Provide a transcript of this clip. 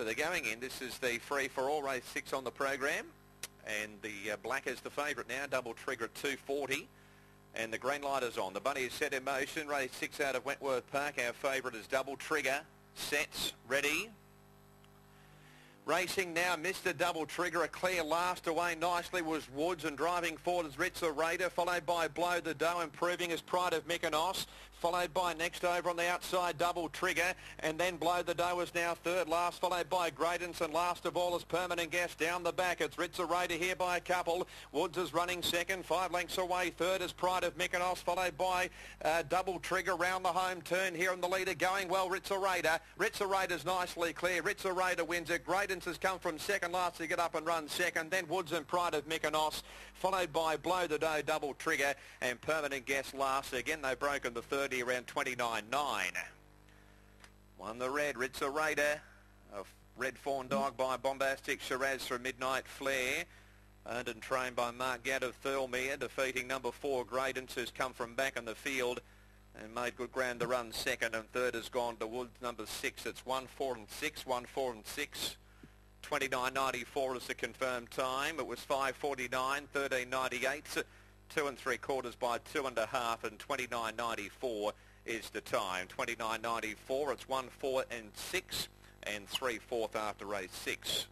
So they're going in. This is the free for all race six on the program. And the uh, black is the favourite now, double trigger at 240. And the green light is on. The bunny is set in motion. Race six out of Wentworth Park. Our favourite is double trigger. Sets, ready. Racing now, Mr. Double Trigger, a clear last away nicely was Woods and driving forward is Ritzer Raider, followed by Blow the Dough, improving as Pride of Mykonos, followed by next over on the outside Double Trigger, and then Blow the Dough is now third last, followed by Gradence, and last of all is Permanent Guest down the back. It's Ritzer Raider here by a couple. Woods is running second, five lengths away. Third is Pride of Mykonos, followed by uh, Double Trigger round the home turn here in the leader going well. Ritzer Raider. Ritzer Raider's nicely clear. Ritzer Raider wins it. Has come from second last to get up and run second. Then Woods and Pride of Mykonos, followed by Blow the Dough, Double Trigger, and Permanent Guest last. Again, they've broken the 30 around 29.9. Won the red, Ritzer Raider. A red fawn dog by Bombastic Shiraz from Midnight Flare. Owned and trained by Mark Gadd of Thirlmere, defeating number four, Gradence, who's come from back in the field and made good ground to run second and third has gone to Woods number six. It's one, four and six, one, four and six. 29.94 is the confirmed time. It was 5.49, 13.98, two and three quarters by two and a half, and 29.94 is the time. 29.94, it's one, four and six, and three fourth after race six.